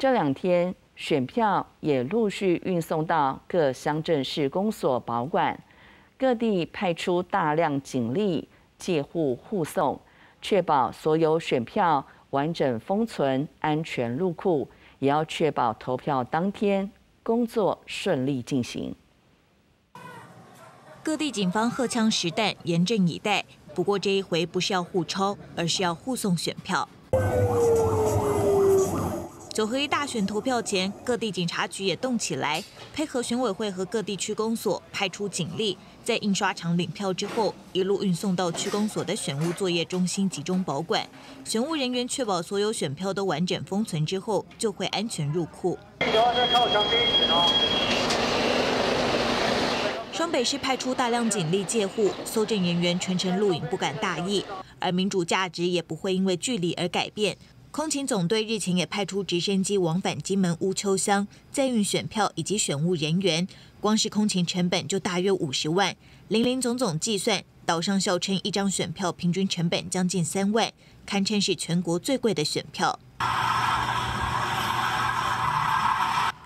这两天选票也陆续运送到各乡镇市公所保管，各地派出大量警力借户护送，确保所有选票完整封存、安全入库，也要确保投票当天工作顺利进行。各地警方荷枪实弹，严阵以待。不过这一回不是要互抄，而是要护送选票。九合一大选投票前，各地警察局也动起来，配合选委会和各地区公所，派出警力，在印刷厂领票之后，一路运送到区公所的选务作业中心集中保管。选务人员确保所有选票都完整封存之后，就会安全入库。双北市派出大量警力借护，搜证人员全程录影，不敢大意。而民主价值也不会因为距离而改变。空勤总队日前也派出直升机往返金门乌丘乡，载运选票以及选务人员。光是空勤成本就大约五十万，零零总总计算，岛上笑称一张选票平均成本将近三万，堪称是全国最贵的选票。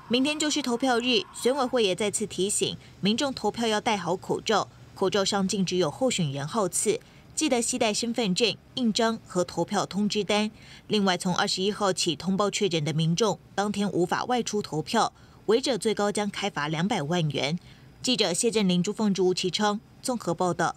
明天就是投票日，选委会也再次提醒民众投票要戴好口罩，口罩上禁止有候选人号次，记得携带身份证、印章和投票通知单。另外，从二十一号起通报确诊的民众，当天无法外出投票，违者最高将开罚两百万元。记者谢振林、朱凤竹、吴其昌综合报道。